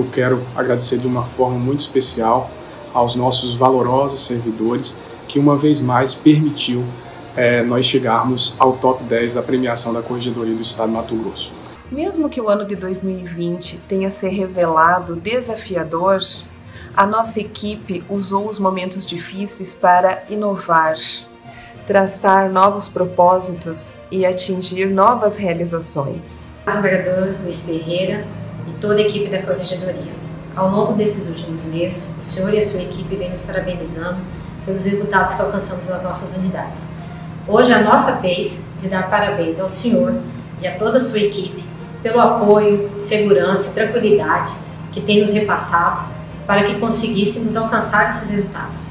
eu quero agradecer de uma forma muito especial aos nossos valorosos servidores que uma vez mais permitiu é, nós chegarmos ao top 10 da premiação da Corregedoria do Estado de Mato Grosso. Mesmo que o ano de 2020 tenha se revelado desafiador, a nossa equipe usou os momentos difíceis para inovar, traçar novos propósitos e atingir novas realizações. O vereador Luiz Ferreira toda a equipe da Corregedoria. Ao longo desses últimos meses, o senhor e a sua equipe vêm nos parabenizando pelos resultados que alcançamos nas nossas unidades. Hoje é a nossa vez de dar parabéns ao senhor e a toda a sua equipe pelo apoio, segurança e tranquilidade que tem nos repassado para que conseguíssemos alcançar esses resultados.